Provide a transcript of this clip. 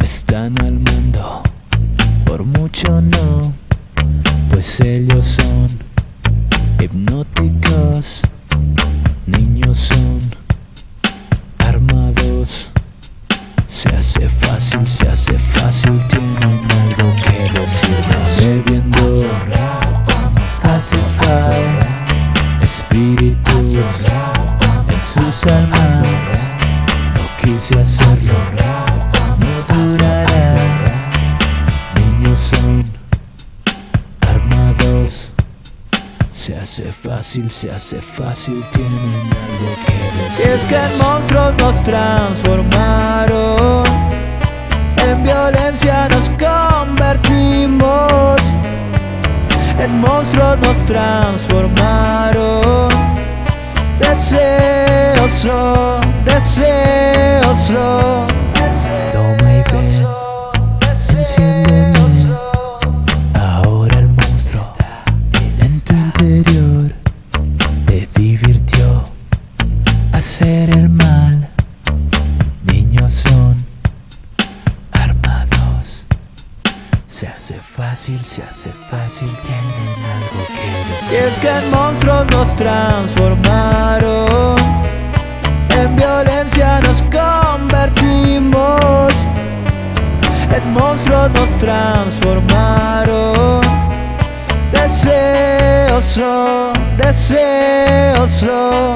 Están al mundo, por mucho no, pues ellos son hipnóticos, niños son armados, se hace fácil, se hace fácil, tienen Quise hacerlo, no durará. Niños son armados. Se hace fácil, se hace fácil, tienen algo que decir. es que en monstruos nos transformaron, en violencia nos convertimos, en monstruos nos transformaron, deseos son, deseos Toma y ven, enciéndeme. Ahora el monstruo en tu interior te divirtió hacer el mal. Niños son armados. Se hace fácil, se hace fácil, tienen algo que Y es decir. que monstruos nos transformaron, nos transformaron, deseos son, deseos son.